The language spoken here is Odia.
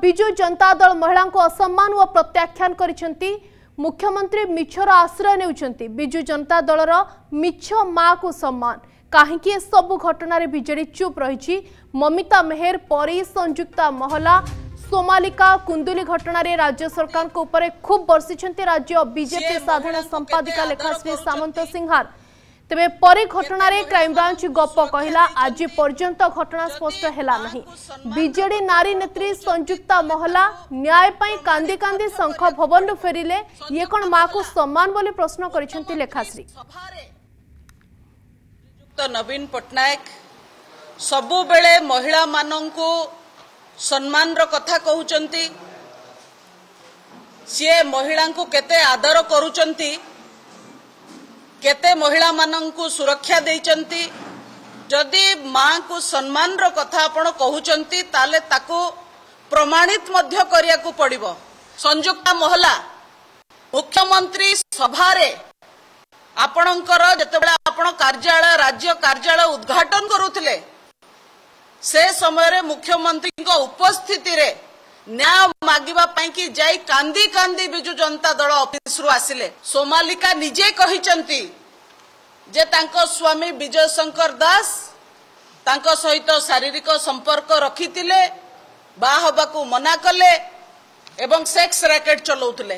ବିଜୁ ଜନତା ଦଳ ମହିଳାଙ୍କୁ ଅସମ୍ମାନ ଓ ପ୍ରତ୍ୟାଖ୍ୟାନ କରିଛନ୍ତି। ମୁଖ୍ୟମନ୍ତ୍ରୀ ମିଛର ଆଶ୍ରୟ ନେଉଛନ୍ତି। ବିଜୁ ଜନତା ଦଳର ମିଛ ମାକୁ ସମ୍ମାନ। କାହିଁକି ଏସବୁ ଘଟଣାରେ ବିଜେଡି ଚୁପ୍ ରହିଛି? ମମିତା ମେହେର ପରି ସଂଯୁକ୍ତା ମହଲା ସୋମାଲିକା କୁନ୍ଦୁଲି ଘଟଣାରେ ରାଜ୍ୟ ସରକାରଙ୍କ ଉପରେ ଖୁବ୍ ବର୍ଷିଛନ୍ତି। ରାଜ୍ୟ ବିଜେପି ସାଧାରଣ ସମ୍ପାଦିକା ଲେଖାଶ୍ରୀ ସାମନ୍ତ ସିଂହାର। ତେବେ ପରେ ଘଟଣାରେ କ୍ରାଇମବ୍ରାଞ୍ଚ ଗପ କହିଲା ଆଜି ପର୍ଯ୍ୟନ୍ତ ଘଟଣା ସ୍ପଷ୍ଟ ହେଲା ନାହିଁ। ବିଜେଡି ନାରୀ ନେତ୍ରୀ ସଂଯୁକ୍ତା ମହଲା ନ୍ୟାୟ ପାଇଁ କାନ୍ଦି କାନ୍ଦି ଶଙ୍ଖ ଭବନରୁ ଫେରିଲେ। ଇଏ କ'ଣ ମାକୁ ସମ୍ମାନ ବୋଲି ପ୍ରଶ୍ନ କରିଛନ୍ତି ଲେଖାଶ୍ରୀ। ସଭାରେ ଶ୍ରୀଯୁକ୍ତ ନବୀନ ପଟ୍ଟନାୟକ ସବୁବେଳେ ମହିଳାମାନଙ୍କୁ ସମ୍ମାନର କଥା କହୁଛନ୍ତି। ସିଏ ମହିଳାଙ୍କୁ କେତେ ଆଦର କରୁଛନ୍ତି। କେତେ ମହିଳାମାନଙ୍କୁ ସୁରକ୍ଷା ଦେଇଛନ୍ତି ଯଦି ମାଙ୍କୁ ସମ୍ମାନର କଥା ଆପଣ କହୁଛନ୍ତି ତାହେଲେ ତାକୁ ପ୍ରମାଣିତ ମଧ୍ୟ କରିବାକୁ ପଡ଼ିବ। ସଂଯୁକ୍ତା ମହଲା ମୁଖ୍ୟମନ୍ତ୍ରୀ ସଭାରେ ଆପଣଙ୍କର ଯେତେବେଳେ ଆପଣ କାର୍ଯ୍ୟାଳୟ ରାଜ୍ୟ କାର୍ଯ୍ୟାଳୟ ଉଦ୍ଘାଟନ କରୁଥିଲେ ସେ ସମୟରେ ମୁଖ୍ୟମନ୍ତ୍ରୀଙ୍କ ଉପସ୍ଥିତିରେ ନ୍ୟାୟ ମାଗିବା ପାଇଁ କି ଯାଇ କାନ୍ଦି କାନ୍ଦି ବିଜୁ ଜନତା ଦଳ ଅଫିସରୁ ଆସିଲେ। ସୋମାଲିକା ନିଜେ କହିଛନ୍ତି ଯେ ତାଙ୍କ ସ୍ୱାମୀ ବିଜୟ ଶଙ୍କର ଦାସ ତାଙ୍କ ସହିତ ଶାରୀରିକ ସମ୍ପର୍କ ରଖିଥିଲେ ବାହା ହେବାକୁ ମନା କଲେ ଏବଂ ସେକ୍ସ ରାକେଟ ଚଲାଉଥିଲେ।